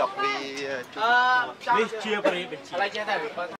ចុកវាអឺនេះជាបរិយាបញ្ជាឥឡូវចេះតែ